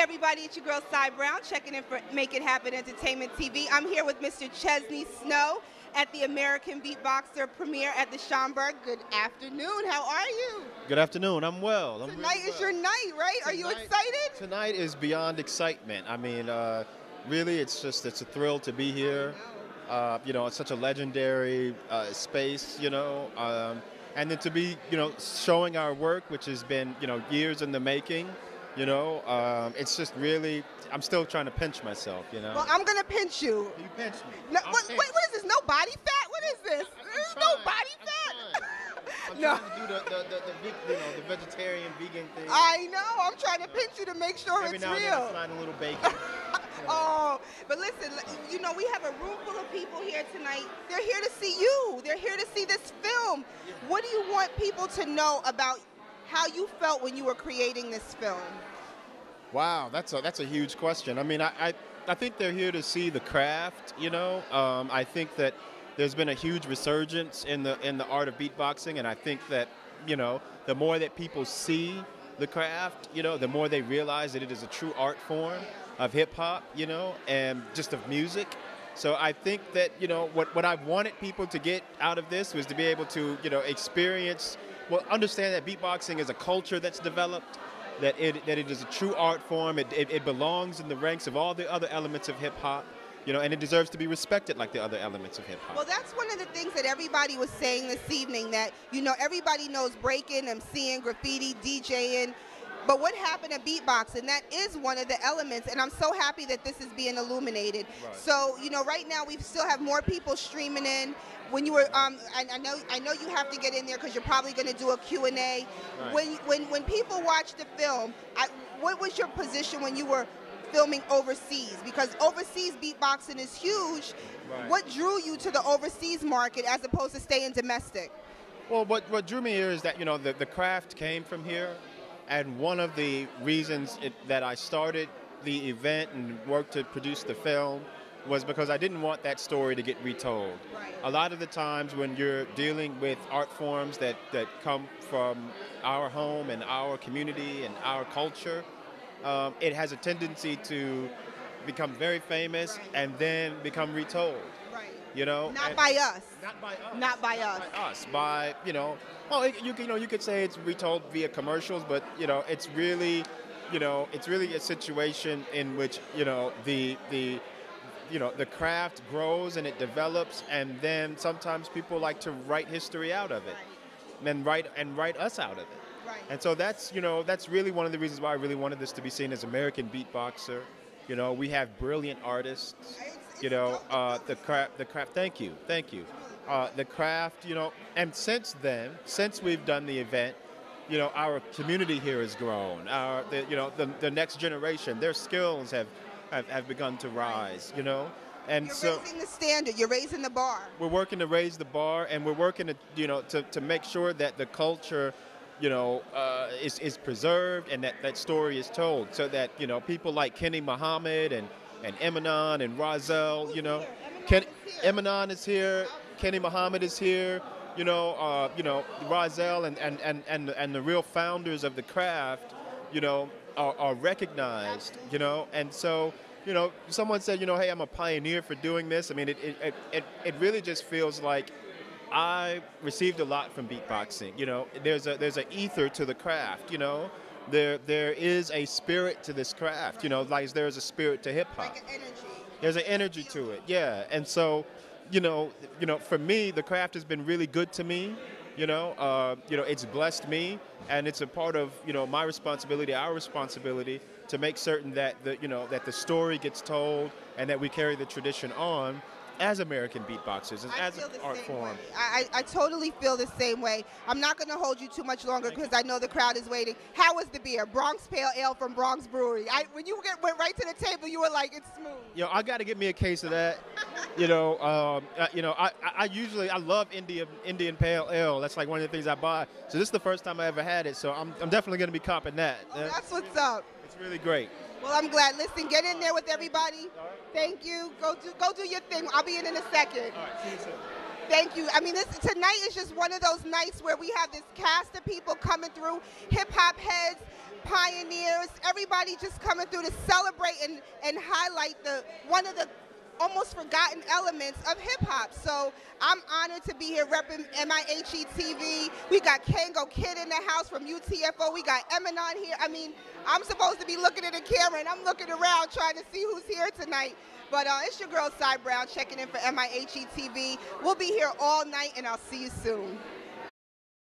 everybody, it's your girl Sai Browne checking in for Make It Happen Entertainment TV. I'm here with Mr. Chesney Snow at the American Beatboxer premiere at the Schomburg. Good afternoon. How are you? Good afternoon. I'm well. I'm Tonight really is well. your night, right? are you excited? Tonight is beyond excitement. I mean, uh, really, it's just it's a thrill to be here. Uh, you know, it's such a legendary uh, space. You know, um, and then to be you know showing our work, which has been you know years in the making. You know, um, it's just really. I'm still trying to pinch myself. You know. Well, I'm gonna pinch you. you pinch me. No, what, wait, what is this? No body fat? What is this? There's trying, no body fat. I'm no. trying to do the, the, the, the, you know, the vegetarian vegan thing. I know. I'm trying to pinch you to make sure Every it's now and real. I slide a little bacon. Oh, but listen, you know, we have a room full of people here tonight. They're here to see you. They're here to see this film. What do you want people to know about how you felt when you were creating this film? Wow, that's a that's a huge question. I mean, I I, I think they're here to see the craft. You know, um, I think that there's been a huge resurgence in the in the art of beatboxing, and I think that you know the more that people see the craft, you know, the more they realize that it is a true art form of hip hop. You know, and just of music. So I think that you know what what I wanted people to get out of this was to be able to you know experience, well, understand that beatboxing is a culture that's developed that it that it is a true art form. It, it, it belongs in the ranks of all the other elements of hip hop, you know, and it deserves to be respected like the other elements of hip hop. Well, that's one of the things that everybody was saying this evening that, you know, everybody knows breaking, MCing, graffiti, DJing. But what happened to beatboxing? That is one of the elements, and I'm so happy that this is being illuminated. Right. So, you know, right now we still have more people streaming in. When you were, um, I, I know, I know you have to get in there because you're probably going to do a Q and A. Right. When, when, when people watch the film, I, what was your position when you were filming overseas? Because overseas beatboxing is huge. Right. What drew you to the overseas market as opposed to staying domestic? Well, what, what drew me here is that, you know, the, the craft came from here. And one of the reasons it, that I started the event and worked to produce the film was because I didn't want that story to get retold. Right. A lot of the times when you're dealing with art forms that, that come from our home and our community and our culture, um, it has a tendency to become very famous Right. and then become retold. Right. You know, Not by us. not by us. Not by us. By us. By you know, well, it, you you know, you could say it's retold via commercials, but you know, it's really, you know, it's really a situation in which you know the the you know the craft grows and it develops, and then sometimes people like to write history out of it, and write and write us out of it. Right. And so that's you know that's really one of the reasons why I really wanted this to be seen as American beatboxer. You know, we have brilliant artists. You know, uh, the craft, the craft. Thank you, thank you. Uh, the craft, you know, and since then, since we've done the event, you know, our community here has grown. Our, the, you know, the, the next generation, their skills have, have, have begun to rise. You know, and You're so raising the standard. You're raising the bar. we're working to raise the bar and we're working to you know to, to make sure that the culture you know uh, is, is preserved and that that story is told so that you know people like Kenny Muhammad and and Eminon and Rahzel you know Ken, Eminon is here Kenny Muhammad is here you know uh, you know Rahzel and, and, and, and, and the real founders of the craft you know are, are recognized you know and so you know, someone said, you know, hey, I'm a pioneer for doing this. I mean, it, it, it, it, it really just feels like I received a lot from beatboxing. You know, there's a there's an ether to the craft. You know, there there is a spirit to this craft. You know, like there's a spirit to hip hop. Like an. There's an energy to it, yeah. And so, you know, you know, for me, the craft has been really good to me. You know, uh, you know, it's blessed me, and it's a part of you know my responsibility, our responsibility, to make certain that the you know that the story gets told and that we carry the tradition on as American beatboxers, and I as feel an art form. I, I I totally feel the same way. I'm not going to hold you too much longer because I know the crowd is waiting. How was the beer? Bronx Pale Ale from Bronx Brewery. I, when you get, went right to the table, you were like, it's smooth. Know, I got to get me a case of that. you know, um, uh, you know, I, I- I usually I love Indian Indian Pale Ale. That's like one of the things I buy. So this is the first time I ever had it. So I'm, I'm definitely going to be copping that. Oh, that's what's up. it's really great. Well, I'm glad. Listen, get in there with everybody. Thank you. Go do go do your thing. I'll be in in a second. All right, see you soon. Thank you. I mean, this tonight is just one of those nights where we have this cast of people coming through, hip hop heads, pioneers, everybody just coming through to celebrate and, and highlight the one of the almost forgotten elements of hip hop. So I'm honored to be here repping MIHE TV. We got Kangol Kid in the house from UTFO. We got Eminon here. I mean, I'm supposed to be looking at the camera and I'm looking around trying to see who's here tonight. But uh, it's your girl Sai Browne checking in for MIHE TV. We'll be here all night and I'll see you soon.